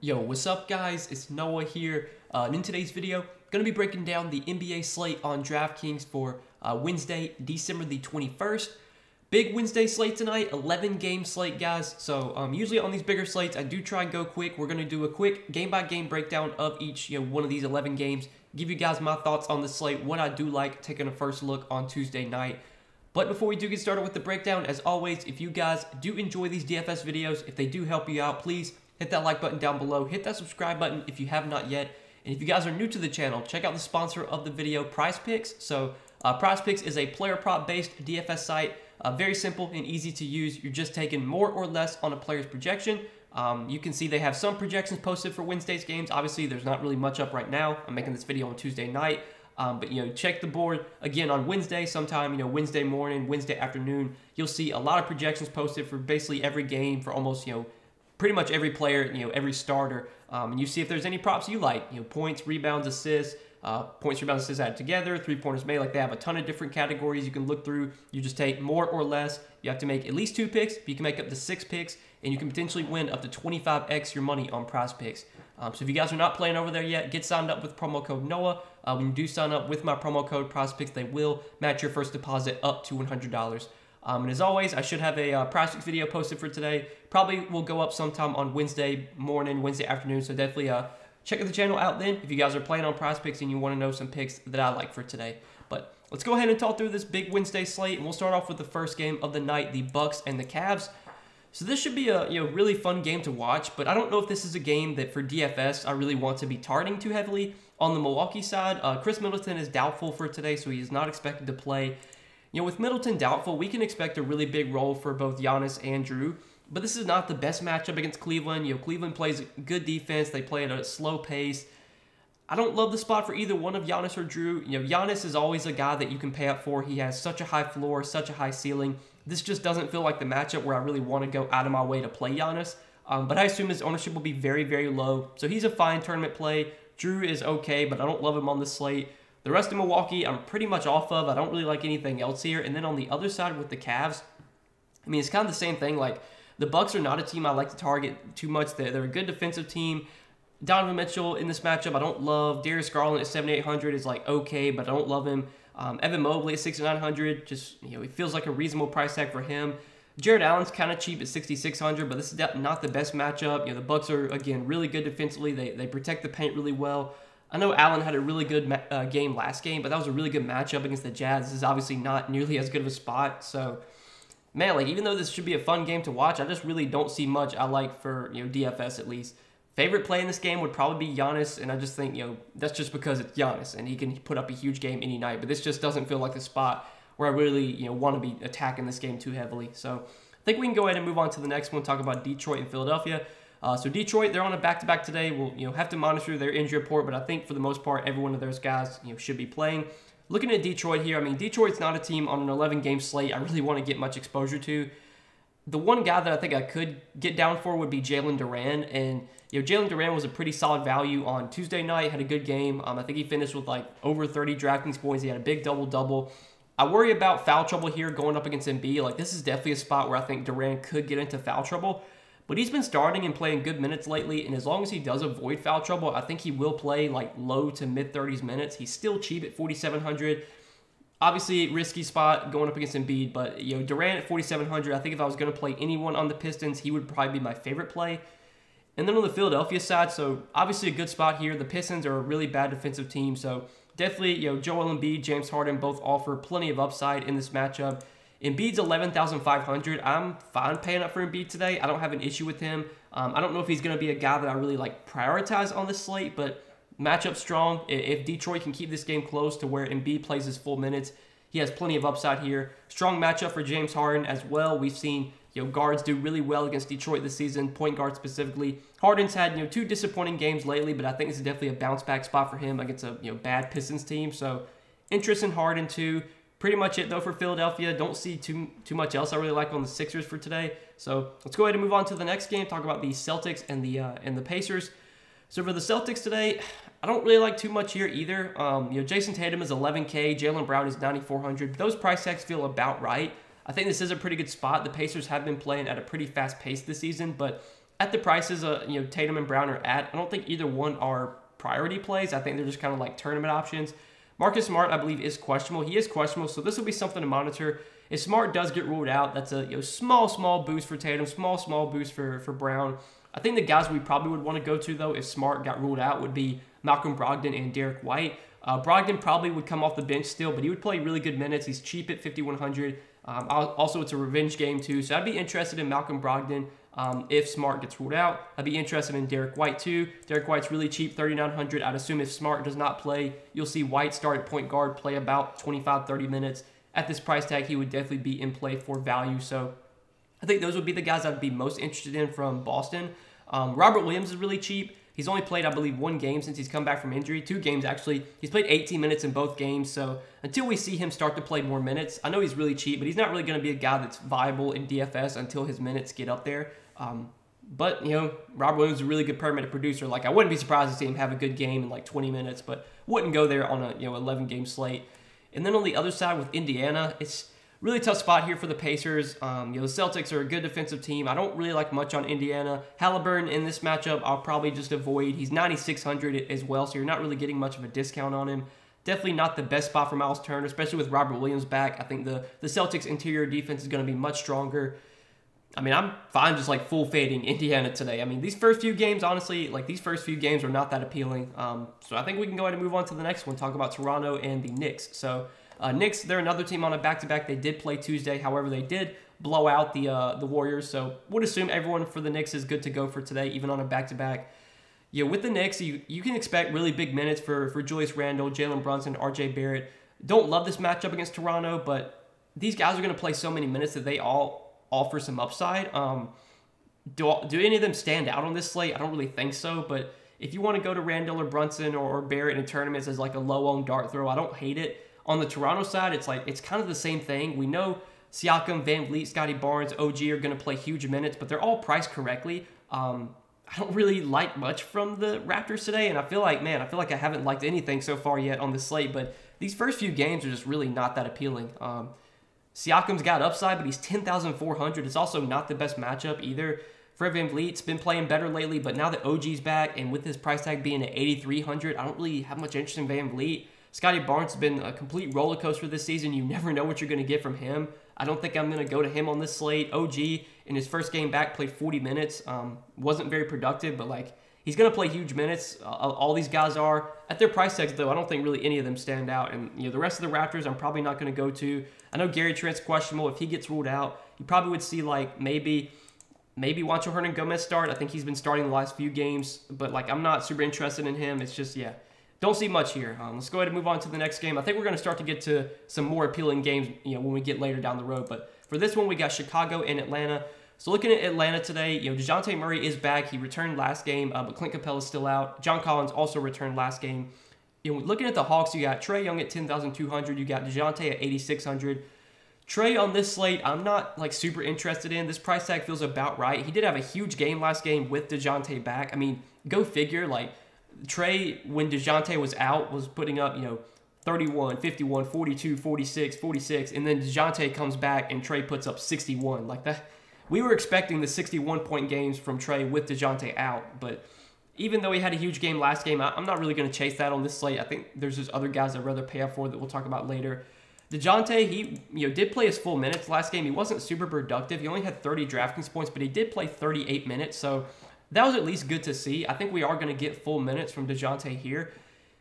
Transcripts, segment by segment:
Yo, what's up guys? It's Noah here. Uh, and in today's video, going to be breaking down the NBA slate on DraftKings for uh, Wednesday, December the 21st. Big Wednesday slate tonight, 11 game slate, guys. So um, usually on these bigger slates, I do try and go quick. We're going to do a quick game by game breakdown of each, you know, one of these 11 games. Give you guys my thoughts on the slate, what I do like, taking a first look on Tuesday night. But before we do get started with the breakdown, as always, if you guys do enjoy these DFS videos, if they do help you out, please hit that like button down below, hit that subscribe button if you have not yet. And if you guys are new to the channel, check out the sponsor of the video, Prize Picks. So uh, Prize Picks is a player prop based DFS site, uh, very simple and easy to use. You're just taking more or less on a player's projection. Um, you can see they have some projections posted for Wednesday's games. Obviously, there's not really much up right now. I'm making this video on Tuesday night. Um, but you know, check the board again on Wednesday, sometime you know Wednesday morning, Wednesday afternoon. You'll see a lot of projections posted for basically every game for almost you know pretty much every player, you know, every starter, um, and you see if there's any props you like, you know, points, rebounds, assists, uh, points, rebounds, assists added together, three pointers made. Like they have a ton of different categories you can look through. You just take more or less. You have to make at least two picks. But you can make up to six picks, and you can potentially win up to 25x your money on Prize Picks. Um, so if you guys are not playing over there yet, get signed up with promo code Noah. Uh, when you do sign up with my promo code Prize Picks, they will match your first deposit up to $100. Um, and as always, I should have a uh, video posted for today. Probably will go up sometime on Wednesday morning, Wednesday afternoon. So definitely uh, check the channel out then if you guys are playing on Prize Picks and you want to know some picks that I like for today. But let's go ahead and talk through this big Wednesday slate. And we'll start off with the first game of the night, the Bucks and the Cavs. So this should be a you know really fun game to watch, but I don't know if this is a game that for DFS I really want to be targeting too heavily. On the Milwaukee side, uh, Khris Middleton is doubtful for today, so he is not expected to play. You know, with Middleton doubtful, we can expect a really big role for both Giannis and Jrue. But this is not the best matchup against Cleveland. You know, Cleveland plays good defense. They play at a slow pace. I don't love the spot for either one of Giannis or Jrue. You know, Giannis is always a guy that you can pay up for. He has such a high floor, such a high ceiling. This just doesn't feel like the matchup where I really want to go out of my way to play Giannis. Um, but I assume his ownership will be very, very low. So he's a fine tournament play. Jrue is okay, but I don't love him on the slate. The rest of Milwaukee, I'm pretty much off of. I don't really like anything else here. And then on the other side with the Cavs, I mean, it's kind of the same thing. Like, the Bucks are not a team I like to target too much. They're, they're a good defensive team. Donovan Mitchell in this matchup, I don't love. Darius Garland at 7,800 is like okay, but I don't love him. Um, Evan Mobley at 6,900, just, you know, it feels like a reasonable price tag for him. Jarrett Allen's kind of cheap at 6,600, but this is not the best matchup. You know, the Bucks are, again, really good defensively. They, they protect the paint really well. I know Allen had a really good uh, game last game, but that was a really good matchup against the Jazz. This is obviously not nearly as good of a spot. So, man, like even though this should be a fun game to watch, I just really don't see much I like for you know DFS at least. Favorite play in this game would probably be Giannis, and I just think you know that's just because it's Giannis and he can put up a huge game any night. But this just doesn't feel like the spot where I really you know want to be attacking this game too heavily. So I think we can go ahead and move on to the next one. Talk about Detroit and Philadelphia. Uh, so Detroit, they're on a back-to-back today. We'll you know have to monitor their injury report, but I think for the most part, every one of those guys you know should be playing. Looking at Detroit here, I mean Detroit's not a team on an 11-game slate I really want to get much exposure to. The one guy that I think I could get down for would be Jalen Duren. and you know Jalen Duren was a pretty solid value on Tuesday night. Had a good game. Um, I think he finished with like over 30 DraftKings points. He had a big double-double. I worry about foul trouble here going up against Embiid. Like this is definitely a spot where I think Duren could get into foul trouble. But he's been starting and playing good minutes lately, and as long as he does avoid foul trouble, I think he will play like low to mid 30s minutes. He's still cheap at 4,700. Obviously, risky spot going up against Embiid, but you know Durant at 4,700. I think if I was going to play anyone on the Pistons, he would probably be my favorite play. And then on the Philadelphia side, so obviously a good spot here. The Pistons are a really bad defensive team, so definitely you know Joel Embiid, James Harden both offer plenty of upside in this matchup. Embiid's 11,500. I'm fine paying up for Embiid today. I don't have an issue with him. Um, I don't know if he's going to be a guy that I really like prioritize on the slate, but matchup strong. If Detroit can keep this game close to where Embiid plays his full minutes, he has plenty of upside here. Strong matchup for James Harden as well. We've seen you know guards do really well against Detroit this season, point guard specifically. Harden's had you know two disappointing games lately, but I think this is definitely a bounce back spot for him against a you know bad Pistons team. So interest in Harden too pretty much it though for Philadelphia. Don't see too too much else I really like on the Sixers for today. So let's go ahead and move on to the next game. Talk about the Celtics and the uh, and the Pacers. So for the Celtics today, I don't really like too much here either. Um, you know, Jayson Tatum is 11K, Jaylen Brown is 9,400. Those price tags feel about right. I think this is a pretty good spot. The Pacers have been playing at a pretty fast pace this season, but at the prices, uh, you know, Tatum and Brown are at, I don't think either one are priority plays. I think they're just kind of like tournament options. Marcus Smart, I believe, is questionable. He is questionable, so this will be something to monitor. If Smart does get ruled out, that's a you know, small, small boost for Tatum, small, small boost for, for Brown. I think the guys we probably would want to go to, though, if Smart got ruled out, would be Malcolm Brogdon and Derrick White. Uh, Brogdon probably would come off the bench still, but he would play really good minutes. He's cheap at 5,100. Um, also, it's a revenge game, too, so I'd be interested in Malcolm Brogdon. Um, if Smart gets ruled out, I'd be interested in Derrick White too. Derrick White's really cheap, 3,900. I'd assume if Smart does not play, you'll see White start at point guard, play about 25, 30 minutes. At this price tag, he would definitely be in play for value. So I think those would be the guys I'd be most interested in from Boston. Um, Robert Williams is really cheap. He's only played, I believe, one game since he's come back from injury. Two games, actually. He's played 18 minutes in both games. So until we see him start to play more minutes, I know he's really cheap, but he's not really going to be a guy that's viable in DFS until his minutes get up there. Um, but, you know, Robert Williams is a really good permanent producer. Like, I wouldn't be surprised to see him have a good game in like 20 minutes, but wouldn't go there on a, you know, 11 game slate. And then on the other side with Indiana, it's really tough spot here for the Pacers. Um, you know, the Celtics are a good defensive team. I don't really like much on Indiana. Halliburton in this matchup, I'll probably just avoid. He's 9,600 as well, so you're not really getting much of a discount on him. Definitely not the best spot for Miles Turner, especially with Robert Williams back. I think the, the Celtics interior defense is going to be much stronger. I mean, I'm fine just like full fading Indiana today. I mean, these first few games, honestly, like these first few games are not that appealing. Um, so I think we can go ahead and move on to the next one, talk about Toronto and the Knicks. So uh, Knicks, they're another team on a back-to-back. They did play Tuesday, however, they did blow out the uh, the Warriors. So would assume everyone for the Knicks is good to go for today, even on a back-to-back. Yeah, with the Knicks, you, you can expect really big minutes for, for Julius Randle, Jalen Brunson, RJ Barrett. Don't love this matchup against Toronto, but these guys are going to play so many minutes that they all offer some upside. Um, do, do any of them stand out on this slate? I don't really think so, but if you want to go to Randle or Brunson or Barrett in tournaments as like a low-owned dart throw, I don't hate it. On the Toronto side, it's like it's kind of the same thing. We know Siakam, VanVleet, Scottie Barnes, OG are going to play huge minutes, but they're all priced correctly. Um, I don't really like much from the Raptors today, and I feel like, man, I feel like I haven't liked anything so far yet on the slate, but these first few games are just really not that appealing. Um, Siakam's got upside, but he's 10,400. It's also not the best matchup either. Fred VanVleet's been playing better lately, but now that OG's back and with his price tag being at 8,300, I don't really have much interest in VanVleet. Scottie Barnes has been a complete roller coaster this season. You never know what you're going to get from him. I don't think I'm going to go to him on this slate. OG in his first game back played 40 minutes. Um, wasn't very productive, but like he's going to play huge minutes. Uh, all these guys are at their price tags, though. I don't think really any of them stand out. And you know, the rest of the Raptors, I'm probably not going to go to. I know Gary Trent's questionable. If he gets ruled out, you probably would see like maybe maybe Juancho Hernangomez start. I think he's been starting the last few games, but like I'm not super interested in him. It's just yeah, don't see much here. Um, let's go ahead and move on to the next game. I think we're going to start to get to some more appealing games, you know, when we get later down the road. But for this one, we got Chicago and Atlanta. So looking at Atlanta today, you know, DeJounte Murray is back. He returned last game, uh, but Clint Capela is still out. John Collins also returned last game. You know, looking at the Hawks, you got Trae Young at 10,200. You got DeJounte at 8,600. Trae on this slate, I'm not like super interested in. This price tag feels about right. He did have a huge game last game with DeJounte back. I mean, go figure. Like, Trae, when DeJounte was out, was putting up, you know, 31, 51, 42, 46, 46. And then DeJounte comes back and Trae puts up 61. Like, that we were expecting the 61 point games from Trae with DeJounte out, but even though he had a huge game last game, I'm not really going to chase that on this slate. I think there's just other guys I'd rather pay up for that we'll talk about later. DeJounte, he you know did play his full minutes last game. He wasn't super productive. He only had 30 DraftKings points, but he did play 38 minutes, so that was at least good to see. I think we are going to get full minutes from DeJounte here.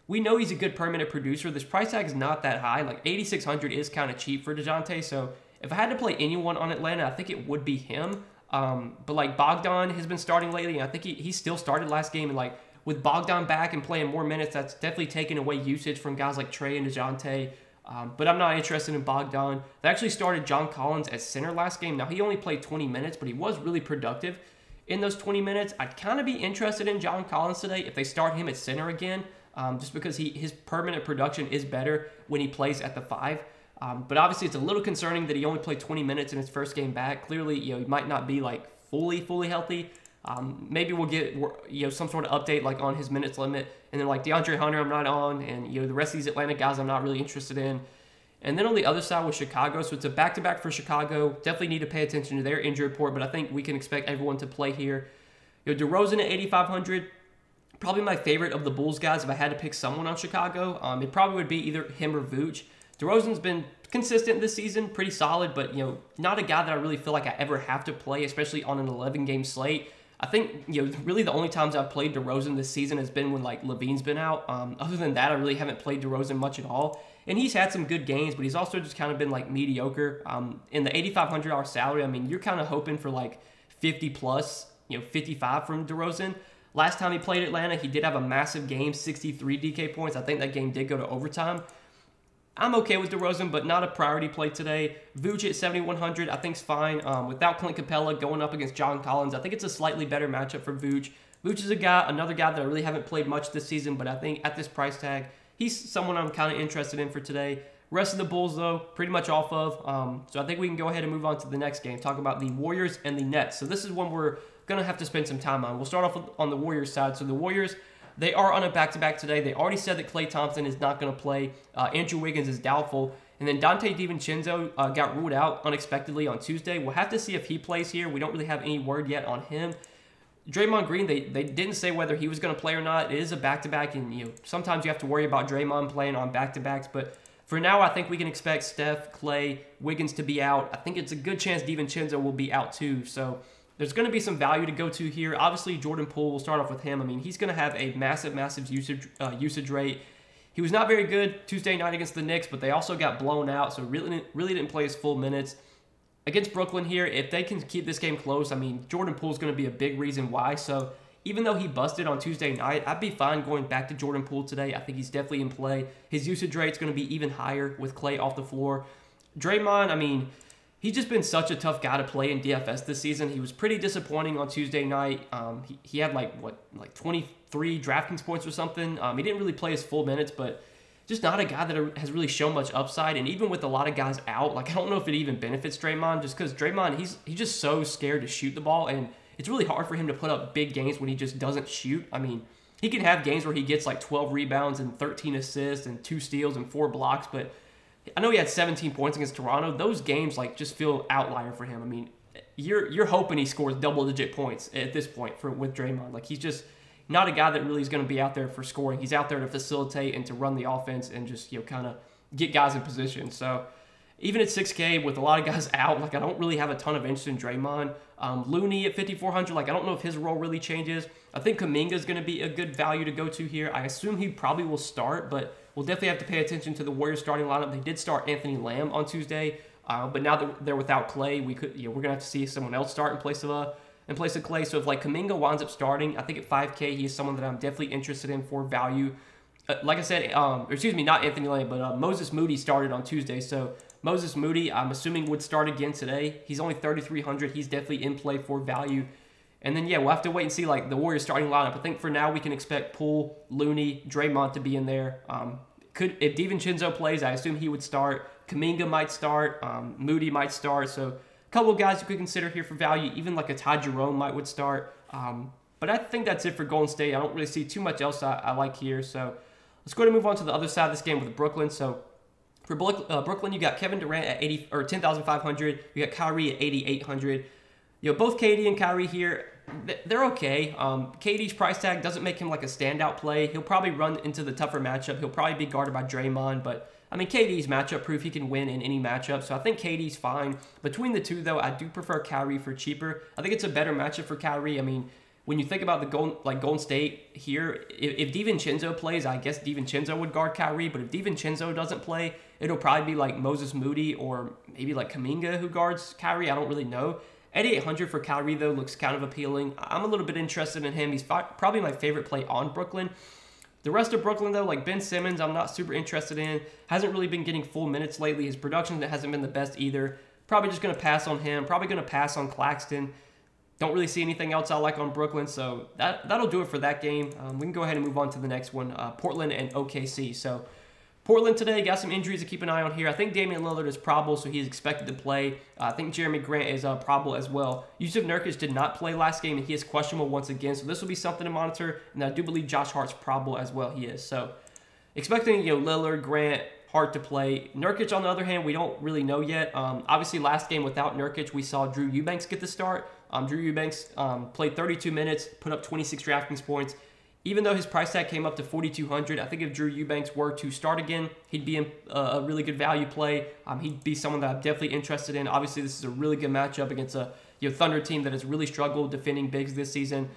We know he's a good permanent producer. This price tag is not that high. Like 8,600 is kind of cheap for DeJounte, so if I had to play anyone on Atlanta, I think it would be him. Um, but like Bogdan has been starting lately, and I think he, he still started last game. And like with Bogdan back and playing more minutes, that's definitely taking away usage from guys like Trae and DeJounte. Um, but I'm not interested in Bogdan. They actually started John Collins at center last game. Now, he only played 20 minutes, but he was really productive in those 20 minutes. I'd kind of be interested in John Collins today if they start him at center again, um, just because he his permanent production is better when he plays at the five. Um, but obviously, it's a little concerning that he only played 20 minutes in his first game back. Clearly, you know, he might not be like fully, fully healthy. Um, maybe we'll get you know some sort of update like on his minutes limit, and then like DeAndre Hunter, I'm not on, and you know the rest of these Atlanta guys, I'm not really interested in. And then on the other side was Chicago, so it's a back-to-back for Chicago. Definitely need to pay attention to their injury report, but I think we can expect everyone to play here. You know, DeRozan at 8,500, probably my favorite of the Bulls guys. If I had to pick someone on Chicago, um, it probably would be either him or Vooch. DeRozan's been consistent this season, pretty solid, but you know, not a guy that I really feel like I ever have to play, especially on an 11 game slate. I think you know really the only times I've played DeRozan this season has been when like LaVine's been out. Um, other than that, I really haven't played DeRozan much at all. And he's had some good games, but he's also just kind of been like mediocre. Um, in the $8,500 salary, I mean, you're kind of hoping for like 50 plus, you know, 55 from DeRozan. Last time he played Atlanta, he did have a massive game, 63 DK points. I think that game did go to overtime. I'm okay with DeRozan, but not a priority play today. At 7,100, I think is fine. Um, without Clint Capela going up against John Collins, I think it's a slightly better matchup for Vooch. Vooch is a guy, another guy that I really haven't played much this season, but I think at this price tag, he's someone I'm kind of interested in for today. Rest of the Bulls, though, pretty much off of. Um, so I think we can go ahead and move on to the next game, talk about the Warriors and the Nets. So this is one we're going to have to spend some time on. We'll start off on the Warriors side. So the Warriors they are on a back to back today. They already said that Klay Thompson is not going to play. Uh, Andrew Wiggins is doubtful. And then Dante DiVincenzo uh, got ruled out unexpectedly on Tuesday. We'll have to see if he plays here. We don't really have any word yet on him. Draymond Green, they, they didn't say whether he was going to play or not. It is a back to back, and you know, sometimes you have to worry about Draymond playing on back to backs. But for now, I think we can expect Steph, Klay, Wiggins to be out. I think it's a good chance DiVincenzo will be out too. So there's going to be some value to go to here. Obviously, Jordan Poole, we'll start off with him. I mean, he's going to have a massive, massive usage, uh, usage rate. He was not very good Tuesday night against the Knicks, but they also got blown out, so really, really didn't play his full minutes. Against Brooklyn here, if they can keep this game close, I mean, Jordan Poole is going to be a big reason why. So even though he busted on Tuesday night, I'd be fine going back to Jordan Poole today. I think he's definitely in play. His usage rate is going to be even higher with Klay off the floor. Draymond, I mean, he's just been such a tough guy to play in DFS this season. He was pretty disappointing on Tuesday night. Um, he, he had like what like 23 DraftKings points or something. Um, he didn't really play his full minutes, but just not a guy that has really shown much upside. And even with a lot of guys out, like I don't know if it even benefits Draymond, just because Draymond he's he's just so scared to shoot the ball, and it's really hard for him to put up big games when he just doesn't shoot. I mean. He can have games where he gets like 12 rebounds and 13 assists and two steals and four blocks, but I know he had 17 points against Toronto. Those games like just feel outlier for him. I mean, you're you're hoping he scores double digit points at this point for with Draymond. Like he's just not a guy that really is going to be out there for scoring. He's out there to facilitate and to run the offense and just you know kind of get guys in position. So even at 6K with a lot of guys out, like I don't really have a ton of interest in Draymond. Um, Looney at 5400, like I don't know if his role really changes. I think Kuminga is going to be a good value to go to here. I assume he probably will start, but we'll definitely have to pay attention to the Warriors starting lineup. They did start Anthony Lamb on Tuesday, uh, but now that they're without Klay, we could, you know, we're gonna have to see someone else start in place of a in place of Klay. So if like Kuminga winds up starting, I think at 5K he is someone that I'm definitely interested in for value. Uh, like I said, um, excuse me, not Anthony Lane, but uh, Moses Moody started on Tuesday. So Moses Moody, I'm assuming would start again today. He's only 3,300. He's definitely in play for value. And then yeah, we'll have to wait and see like the Warriors starting lineup. I think for now we can expect Poole, Looney, Draymond to be in there. Um, could if DiVincenzo plays, I assume he would start. Kuminga might start. Um, Moody might start. So couple of guys you could consider here for value. Even like a Ty Jerome might would start. Um, but I think that's it for Golden State. I don't really see too much else I, I like here. So let's go and move on to the other side of this game with Brooklyn. So for uh, Brooklyn, you got Kevin Durant at 80 or 10,500. You got Kyrie at 8,800. You know, both KD and Kyrie here they're okay. Um, KD's price tag doesn't make him like a standout play. He'll probably run into the tougher matchup. He'll probably be guarded by Draymond, but I mean, KD's matchup proof. He can win in any matchup, so I think KD's fine. Between the two, though, I do prefer Kyrie for cheaper. I think it's a better matchup for Kyrie. I mean, when you think about the Golden, like Golden State here, if, if DiVincenzo plays, I guess DiVincenzo would guard Kyrie. But if DiVincenzo doesn't play, it'll probably be like Moses Moody or maybe like Kuminga who guards Kyrie. I don't really know. 8800 for Kyrie, though, looks kind of appealing. I'm a little bit interested in him. He's probably my favorite play on Brooklyn. The rest of Brooklyn, though, like Ben Simmons, I'm not super interested in. Hasn't really been getting full minutes lately. His production hasn't been the best either. Probably just going to pass on him. Probably going to pass on Claxton. Don't really see anything else I like on Brooklyn, so that, that'll do it for that game. Um, we can go ahead and move on to the next one, uh, Portland and OKC. So Portland today got some injuries to keep an eye on here. I think Damian Lillard is probable, so he's expected to play. Uh, I think Jerami Grant is uh, probable as well. Jusuf Nurkic did not play last game, and he is questionable once again, so this will be something to monitor. And I do believe Josh Hart's probable as well. He is so expecting you know Lillard, Grant, Hart to play. Nurkic, on the other hand, we don't really know yet. Um, obviously, last game without Nurkic, we saw Drew Eubanks get the start. Um, Drew Eubanks um, played 32 minutes, put up 26 DraftKings points. Even though his price tag came up to 4,200, I think if Drew Eubanks were to start again, he'd be in a really good value play. Um, he'd be someone that I'm definitely interested in. Obviously, this is a really good matchup against a you know, Thunder team that has really struggled defending bigs this season.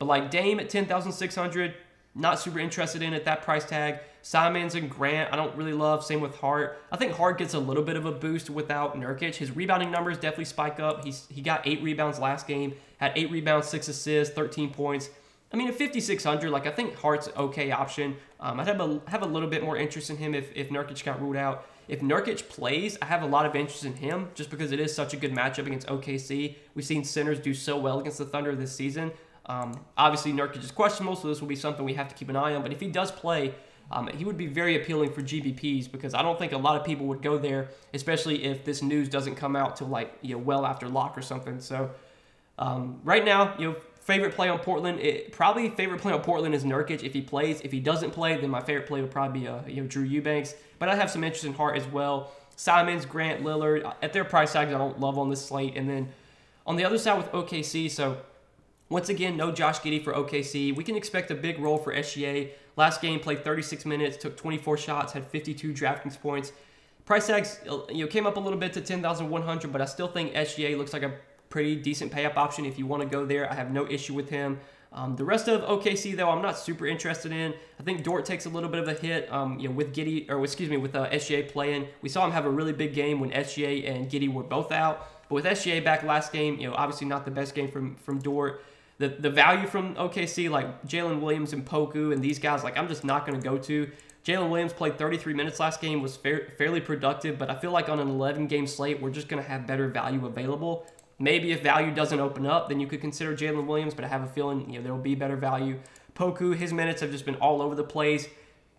But like Dame at 10,600, not super interested in at that price tag. Simons and Grant, I don't really love. Same with Hart. I think Hart gets a little bit of a boost without Nurkic. His rebounding numbers definitely spike up. He's he got eight rebounds last game, had eight rebounds, six assists, 13 points. I mean, at 5600, like I think Hart's okay option. Um, I'd have a have a little bit more interest in him if if Nurkic got ruled out. If Nurkic plays, I have a lot of interest in him just because it is such a good matchup against OKC. We've seen centers do so well against the Thunder this season. Um, obviously, Nurkic is questionable, so this will be something we have to keep an eye on. But if he does play, um, he would be very appealing for GPPs because I don't think a lot of people would go there, especially if this news doesn't come out till like you know well after lock or something. So um, right now, you know, favorite play on Portland, it, probably favorite play on Portland is Nurkic if he plays. If he doesn't play, then my favorite play would probably be uh, you know Drew Eubanks. But I have some interest in Hart as well. Simons, Grant, Lillard at their price tags, I don't love on this slate. And then on the other side with OKC, so once again, no Josh Giddey for OKC. We can expect a big role for SGA. Last game, played 36 minutes, took 24 shots, had 52 DraftKings points. Price tags you know came up a little bit to 10,100, but I still think SGA looks like a pretty decent pay up option if you want to go there. I have no issue with him. Um, the rest of OKC though, I'm not super interested in. I think Dort takes a little bit of a hit. Um, you know, with Giddey or excuse me, with uh, SGA playing, we saw him have a really big game when SGA and Giddey were both out. But with SGA back last game, you know, obviously not the best game from from Dort the the value from OKC, like Jalen Williams and Poku and these guys, like I'm just not going to go to. Jalen Williams played 33 minutes last game, was fair, fairly productive, but I feel like on an 11 game slate, we're just going to have better value available. Maybe if value doesn't open up, then you could consider Jalen Williams, but I have a feeling you know there will be better value. Poku, his minutes have just been all over the place.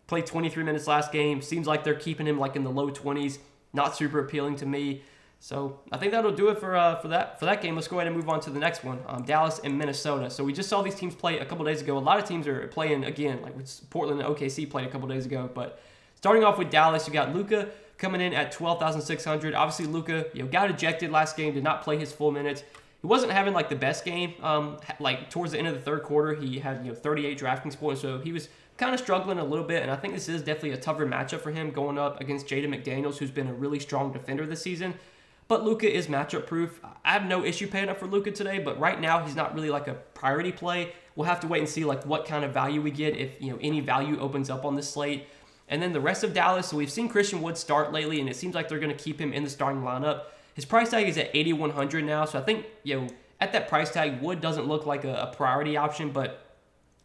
Played 23 minutes last game. Seems like they're keeping him like in the low 20s. Not super appealing to me. So I think that'll do it for uh, for that for that game. Let's go ahead and move on to the next one, um, Dallas and Minnesota. So we just saw these teams play a couple days ago. A lot of teams are playing again, like Portland and OKC played a couple days ago. But starting off with Dallas, you got Luka coming in at twelve thousand six hundred. Obviously, Luka you know got ejected last game, did not play his full minutes. He wasn't having like the best game. Um, like towards the end of the third quarter, he had you know 38 DraftKings points, so he was kind of struggling a little bit. And I think this is definitely a tougher matchup for him going up against Jaden McDaniels, who's been a really strong defender this season. But Luka is matchup proof. I have no issue paying up for Luka today, but right now he's not really like a priority play. We'll have to wait and see like what kind of value we get if you know any value opens up on this slate. And then the rest of Dallas, so we've seen Christian Wood start lately, and it seems like they're going to keep him in the starting lineup. His price tag is at 8100 now, so I think you know at that price tag, Wood doesn't look like a, a priority option, but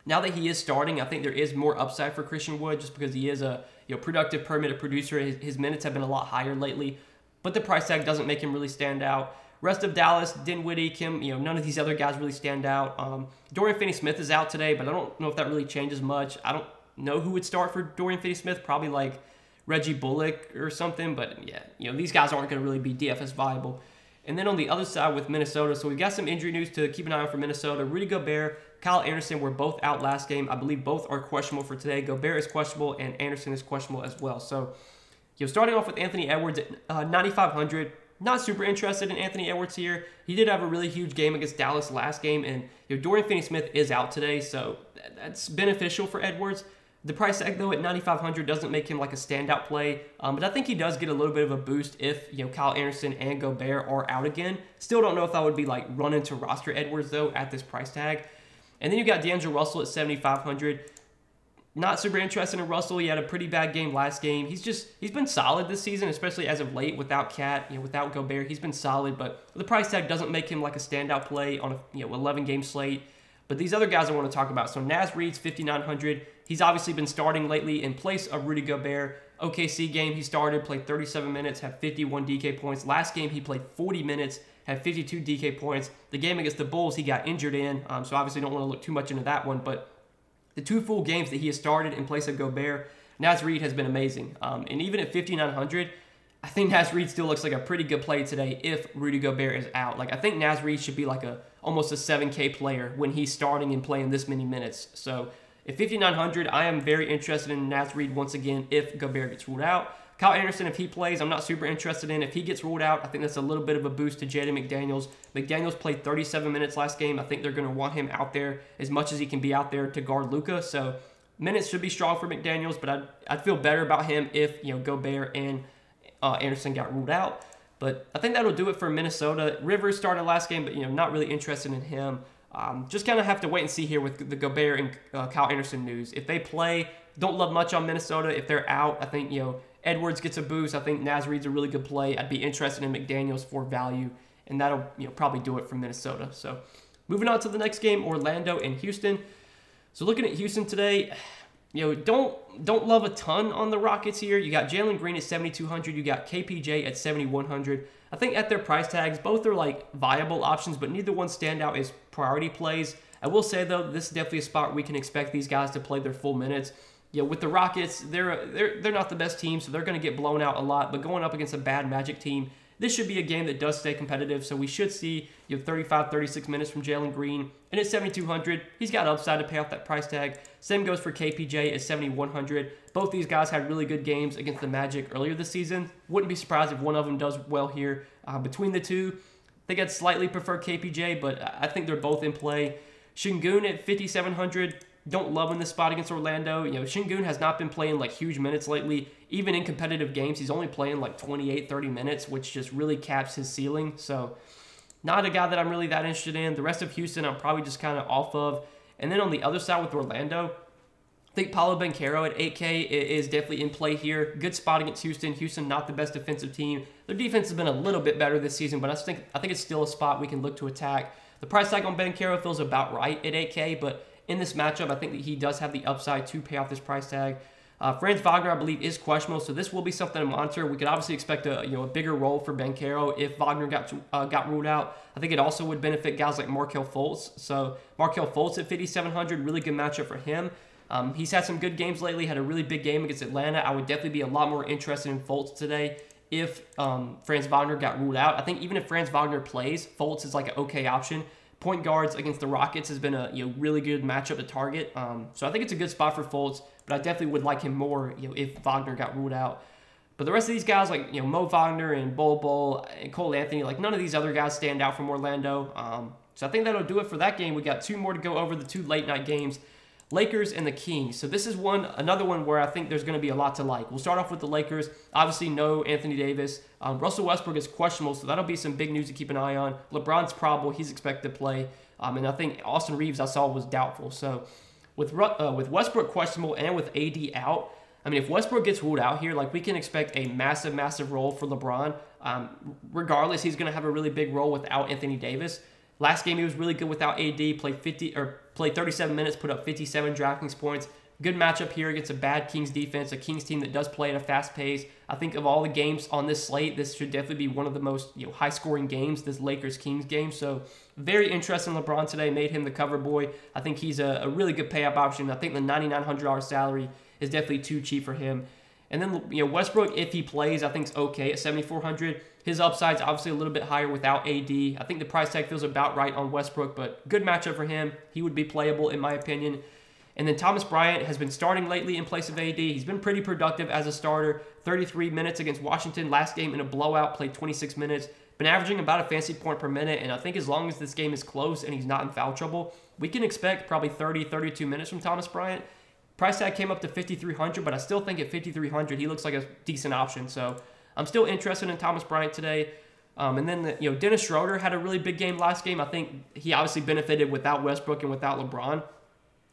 now that he is starting, I think there is more upside for Christian Wood just because he is a you know productive per minute producer. His, his minutes have been a lot higher lately but the price tag doesn't make him really stand out. Rest of Dallas, Dinwiddie, Kim, you know, none of these other guys really stand out. Um, Dorian Finney-Smith is out today, but I don't know if that really changes much. I don't know who would start for Dorian Finney-Smith. Probably like Reggie Bullock or something. But yeah, you know, these guys aren't going to really be DFS viable. And then on the other side with Minnesota, so we've got some injury news to keep an eye on for Minnesota. Rudy Gobert, Kyle Anderson were both out last game. I believe both are questionable for today. Gobert is questionable and Anderson is questionable as well. So you know, starting off with Anthony Edwards at uh, 9,500. Not super interested in Anthony Edwards here. He did have a really huge game against Dallas last game, and you know, Dorian Finney-Smith is out today, so that's beneficial for Edwards. The price tag though at 9,500 doesn't make him like a standout play, um, but I think he does get a little bit of a boost if you know Kyle Anderson and Gobert are out again. Still don't know if I would be like running to roster Edwards though at this price tag. And then you got D'Angelo Russell at 7,500 not super interested in Russell. He had a pretty bad game last game. He's just he's been solid this season, especially as of late without KAT, you know, without Gobert. He's been solid, but the price tag doesn't make him like a standout play on a you know 11 game slate. But these other guys I want to talk about. So Naz Reid's 5900. He's obviously been starting lately in place of Rudy Gobert. OKC game he started, played 37 minutes, had 51 DK points. Last game he played 40 minutes, had 52 DK points. The game against the Bulls he got injured in, um, so obviously don't want to look too much into that one, but the two full games that he has started in place of Gobert, Naz Reid has been amazing. Um, and even at 5,900, I think Naz Reid still looks like a pretty good play today if Rudy Gobert is out. Like I think Naz Reid should be like a almost a 7K player when he's starting and playing this many minutes. So at 5,900, I am very interested in Naz Reid once again if Gobert gets ruled out. Kyle Anderson, if he plays, I'm not super interested in. If he gets ruled out, I think that's a little bit of a boost to Jaden McDaniels. McDaniels played 37 minutes last game. I think they're going to want him out there as much as he can be out there to guard Luka. So minutes should be strong for McDaniels, but I'd, I'd feel better about him if, you know, Gobert and uh, Anderson got ruled out. But I think that'll do it for Minnesota. Rivers started last game, but, you know, not really interested in him. Um, just kind of have to wait and see here with the Gobert and uh, Kyle Anderson news. If they play, don't love much on Minnesota. If they're out, I think, you know, Edwards gets a boost. I think Naz Reid's a really good play. I'd be interested in McDaniels for value, and that'll, you know, probably do it for Minnesota. So moving on to the next game, Orlando and Houston. So looking at Houston today, you know, don't don't love a ton on the Rockets here. You got Jalen Green at 7,200. You got KPJ at 7,100. I think at their price tags, both are like viable options, but neither one stand out as priority plays. I will say though, this is definitely a spot we can expect these guys to play their full minutes. Know, with the Rockets, they're they're they're not the best team, so they're going to get blown out a lot. But going up against a bad Magic team, this should be a game that does stay competitive. So we should see you know 35, 36 minutes from Jalen Green, and at 7,200, he's got upside to pay off that price tag. Same goes for KPJ at 7,100. Both these guys had really good games against the Magic earlier this season. Wouldn't be surprised if one of them does well here. Uh, between the two, I think I'd slightly prefer KPJ, but I think they're both in play. Sengun at 5,700. Don't love in this spot against Orlando. You know, Sengun has not been playing like huge minutes lately. Even in competitive games, he's only playing like 28, 30 minutes, which just really caps his ceiling. So, not a guy that I'm really that interested in. The rest of Houston, I'm probably just kind of off of. And then on the other side with Orlando, I think Paolo Banchero at 8K is definitely in play here. Good spot against Houston. Houston not the best defensive team. Their defense has been a little bit better this season, but I think I think it's still a spot we can look to attack. The price tag on Banchero feels about right at 8K, but in this matchup, I think that he does have the upside to pay off this price tag. Uh, Franz Wagner, I believe, is questionable, so this will be something to monitor. We could obviously expect a you know a bigger role for Banchero if Wagner got to, uh, got ruled out. I think it also would benefit guys like Markelle Fultz. So Markelle Fultz at 5,700, really good matchup for him. Um, he's had some good games lately. Had a really big game against Atlanta. I would definitely be a lot more interested in Fultz today if um, Franz Wagner got ruled out. I think even if Franz Wagner plays, Fultz is like an okay option. Point guards against the Rockets has been a you know really good matchup to target. Um, so I think it's a good spot for Fultz, but I definitely would like him more you know if Wagner got ruled out. But the rest of these guys, like you know Mo Wagner and Bol Bol and Cole Anthony, like none of these other guys stand out from Orlando. Um, so I think that'll do it for that game. We got two more to go over the two late night games. Lakers and the Kings. So this is one another one where I think there's going to be a lot to like. We'll start off with the Lakers. Obviously, no Anthony Davis. Um, Russell Westbrook is questionable, so that'll be some big news to keep an eye on. LeBron's probable; he's expected to play, um, and I think Austin Reaves I saw was doubtful. So with uh, with Westbrook questionable and with AD out, I mean, if Westbrook gets ruled out here, like we can expect a massive, massive role for LeBron. Um, regardless, he's going to have a really big role without Anthony Davis. Last game he was really good without AD. Played 50 or played 37 minutes, put up 57 DraftKings points. Good matchup here against a bad Kings defense, a Kings team that does play at a fast pace. I think of all the games on this slate, this should definitely be one of the most you know high scoring games. This Lakers Kings game. So very interesting. LeBron today made him the cover boy. I think he's a, a really good pay up option. I think the $9,900 salary is definitely too cheap for him. And then you know Westbrook, if he plays, I think is okay at 7,400. His upside's obviously a little bit higher without AD. I think the price tag feels about right on Westbrook, but good matchup for him. He would be playable in my opinion. And then Thomas Bryant has been starting lately in place of AD. He's been pretty productive as a starter. 33 minutes against Washington. Last game in a blowout, played 26 minutes. Been averaging about a fancy point per minute. And I think as long as this game is close and he's not in foul trouble, we can expect probably 30, 32 minutes from Thomas Bryant. Price tag came up to 5,300, but I still think at 5,300 he looks like a decent option. So I'm still interested in Thomas Bryant today. Um, and then, the, you know, Dennis Schroeder had a really big game last game. I think he obviously benefited without Westbrook and without LeBron.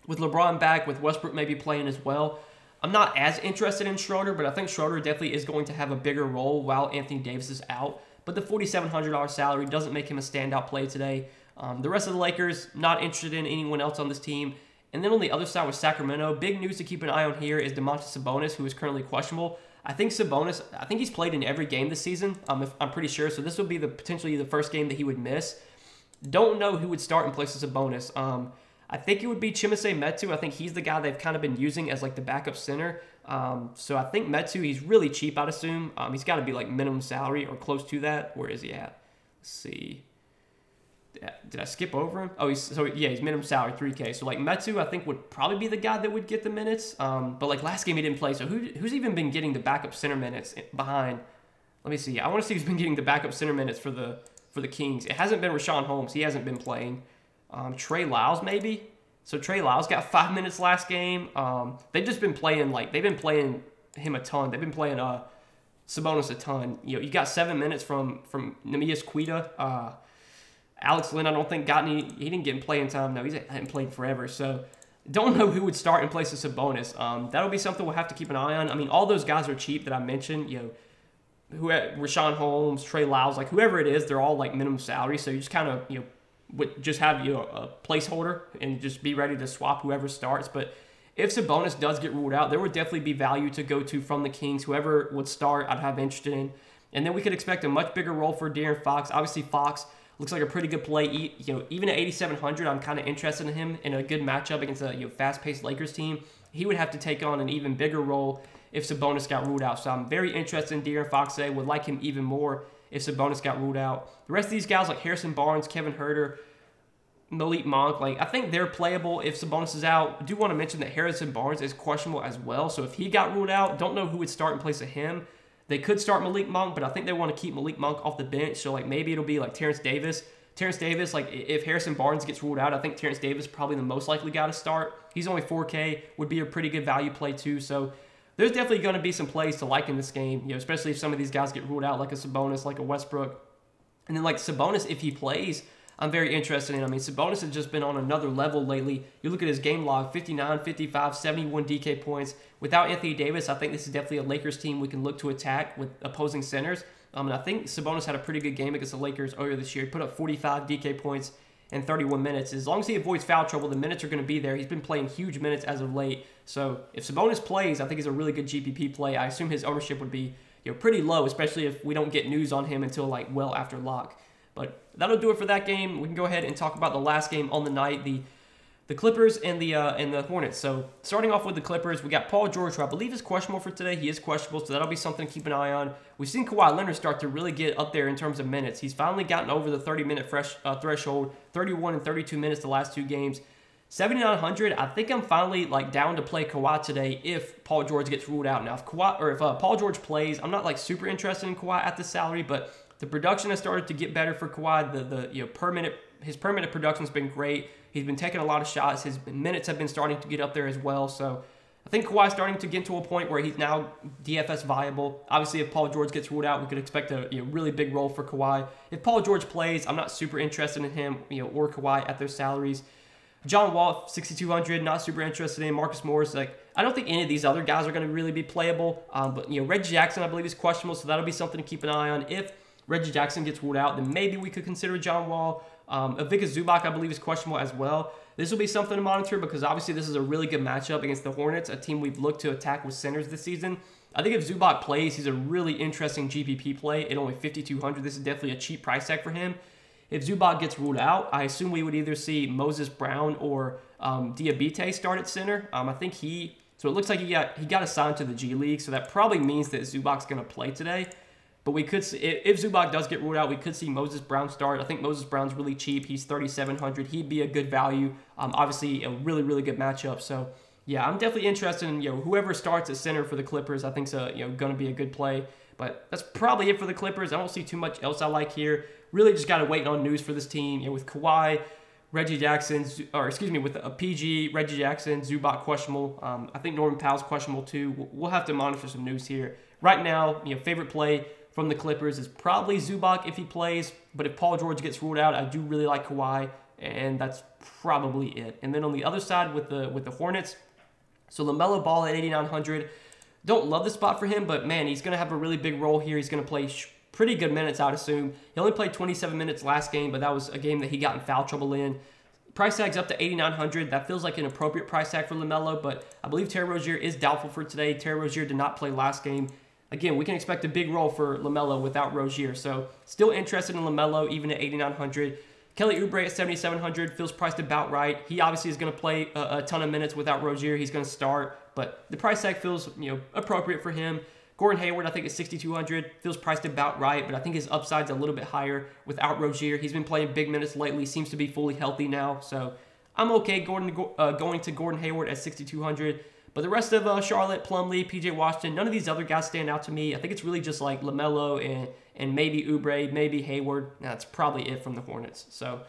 With LeBron back, with Westbrook maybe playing as well, I'm not as interested in Schroeder, but I think Schroeder definitely is going to have a bigger role while Anthony Davis is out. But the $4,700 salary doesn't make him a standout play today. Um, the rest of the Lakers, not interested in anyone else on this team. And then on the other side with Sacramento, big news to keep an eye on here is Domantas Sabonis, who is currently questionable. I think Sabonis, I think he's played in every game this season. Um, if, I'm pretty sure. So this would be the potentially the first game that he would miss. Don't know who would start in place of Sabonis. Um, I think it would be Chimezie Metu. I think he's the guy they've kind of been using as like the backup center. Um, so I think Metu, he's really cheap, I'd assume. Um, he's got to be like minimum salary or close to that. Where is he at? Let's see. Did I skip over him? Oh, he's so yeah, he's minimum salary 3K. So like Metu, I think would probably be the guy that would get the minutes. Um, but like last game he didn't play. So who who's even been getting the backup center minutes behind? Let me see. I want to see who's been getting the backup center minutes for the for the Kings. It hasn't been Richaun Holmes. He hasn't been playing. Um, Trey Lyles maybe. So Trey Lyles got five minutes last game. Um, they've just been playing like they've been playing him a ton. They've been playing uh Sabonis a ton. You know, you got seven minutes from from Neemias Queta. Uh, Alex Len, I don't think got any. He didn't get in playing time. No, he hasn't played forever. So don't know who would start in place of Sabonis. Um, that'll be something we'll have to keep an eye on. I mean, all those guys are cheap that I mentioned. You know, who Richaun Holmes, Trey Lyles, like whoever it is, they're all like minimum salary. So you just kind of you know would just have you know, a placeholder and just be ready to swap whoever starts. But if Sabonis does get ruled out, there would definitely be value to go to from the Kings. Whoever would start, I'd have interest in. And then we could expect a much bigger role for De'Aaron Fox. Obviously, Fox looks like a pretty good play. You know, even at 8,700, I'm kind of interested in him in a good matchup against a you know, fast-paced Lakers team. He would have to take on an even bigger role if Sabonis got ruled out. So I'm very interested in De'Aaron Fox today. Would like him even more if Sabonis got ruled out. The rest of these guys like Harrison Barnes, Kevin Huerter, Malik Monk, like I think they're playable if Sabonis is out. I do want to mention that Harrison Barnes is questionable as well. So if he got ruled out, don't know who would start in place of him. They could start Malik Monk, but I think they want to keep Malik Monk off the bench. So like maybe it'll be like Terence Davis. Terence Davis, like if Harrison Barnes gets ruled out, I think Terence Davis probably the most likely guy to start. He's only 4K, would be a pretty good value play too. So there's definitely going to be some plays to like in this game, you know, especially if some of these guys get ruled out, like a Sabonis, like a Westbrook. And then like Sabonis, if he plays, I'm very interested in. I mean, Sabonis has just been on another level lately. You look at his game log 59, 55, 71 DK points. Without Anthony Davis, I think this is definitely a Lakers team we can look to attack with opposing centers. Um, and I think Sabonis had a pretty good game against the Lakers earlier this year. He put up 45 DK points in 31 minutes. As long as he avoids foul trouble, the minutes are going to be there. He's been playing huge minutes as of late. So if Sabonis plays, I think he's a really good GPP play. I assume his ownership would be you know pretty low, especially if we don't get news on him until like well after lock. But that'll do it for that game. We can go ahead and talk about the last game on the night, the the Clippers and the uh, and the Hornets. So starting off with the Clippers, we got Paul George, who I believe is questionable for today. He is questionable, so that'll be something to keep an eye on. We've seen Kawhi Leonard start to really get up there in terms of minutes. He's finally gotten over the 30-minute fresh uh, threshold, 31 and 32 minutes the last two games. 7,900. I think I'm finally like down to play Kawhi today if Paul George gets ruled out. Now, if Kawhi or if uh, Paul George plays, I'm not like super interested in Kawhi at this salary, but the production has started to get better for Kawhi. The the you know per minute his per minute production has been great. He's been taking a lot of shots. His minutes have been starting to get up there as well. So I think Kawhi's starting to get to a point where he's now DFS viable. Obviously, if Paul George gets ruled out, we could expect a you know, really big role for Kawhi. If Paul George plays, I'm not super interested in him, you know, or Kawhi at their salaries. John Wall, 6,200, not super interested in. Marcus Morris, like I don't think any of these other guys are going to really be playable. Um, but you know, Reggie Jackson, I believe, is questionable, so that'll be something to keep an eye on. If Reggie Jackson gets ruled out, then maybe we could consider John Wall. Um, Ivica Zubac, I believe, is questionable as well. This will be something to monitor because obviously this is a really good matchup against the Hornets, a team we've looked to attack with centers this season. I think if Zubac plays, he's a really interesting GPP play at only 5,200. This is definitely a cheap price tag for him. If Zubac gets ruled out, I assume we would either see Moses Brown or um, Diabate start at center. Um, I think he, so it looks like he got he got assigned to the G League, so that probably means that Zubac's going to play today. But we could see, if Zubac does get ruled out, we could see Moses Brown start. I think Moses Brown's really cheap. He's 3,700. He'd be a good value. Um, obviously, a really, really good matchup. So, yeah, I'm definitely interested in you know whoever starts at center for the Clippers. I think's a, you know going to be a good play. But that's probably it for the Clippers. I don't see too much else I like here. Really, just got to wait on news for this team. You know, with Kawhi, Reggie Jackson, or excuse me, with a PG, Reggie Jackson, Zubac questionable. Um, I think Norman Powell's questionable too. We'll have to monitor some news here. Right now, you know, favorite play from the Clippers is probably Zubac if he plays. But if Paul George gets ruled out, I do really like Kawhi, and that's probably it. And then on the other side with the with the Hornets, so Lamelo Ball at 8900. Don't love the spot for him, but man, he's going to have a really big role here. He's going to play pretty good minutes, I'd assume. He only played 27 minutes last game, but that was a game that he got in foul trouble in. Price tag's up to 8,900. That feels like an appropriate price tag for LaMelo, but I believe Terry Rozier is doubtful for today. Terry Rozier did not play last game. Again, we can expect a big role for LaMelo without Rozier. So still interested in LaMelo even at 8,900. Kelly Oubre at 7,700 feels priced about right. He obviously is going to play a, a, ton of minutes without Rozier. He's going to start, but the price tag feels you know appropriate for him. Gordon Hayward, I think is 6,200. Feels priced about right, but I think his upside's a little bit higher without Rozier. He's been playing big minutes lately. Seems to be fully healthy now, so I'm okay Gordon uh, going to Gordon Hayward at 6,200. But the rest of uh, Charlotte, Plumlee, PJ Washington, none of these other guys stand out to me. I think it's really just like LaMelo and and maybe Oubre, maybe Hayward. That's probably it from the Hornets. So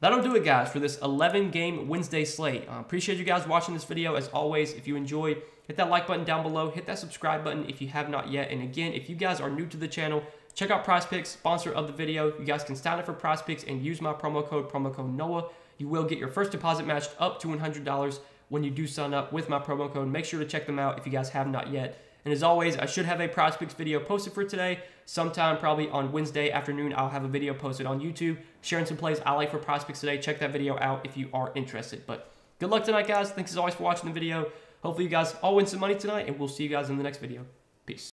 that'll do it, guys, for this 11 game Wednesday slate. Uh, appreciate you guys watching this video. As always, if you enjoyed, hit that like button down below. Hit that subscribe button if you have not yet. And again, if you guys are new to the channel, check out Prize Picks, sponsor of the video. You guys can sign up for Prize Picks and use my promo code, promo code NOAH. You will get your first deposit matched up to $100 when you do sign up with my promo code. Make sure to check them out if you guys have not yet. And as always, I should have a PrizePicks video posted for today. Sometime probably on Wednesday afternoon, I'll have a video posted on YouTube sharing some plays I like for PrizePicks today. Check that video out if you are interested. But good luck tonight, guys. Thanks as always for watching the video. Hopefully you guys all win some money tonight, and we'll see you guys in the next video. Peace.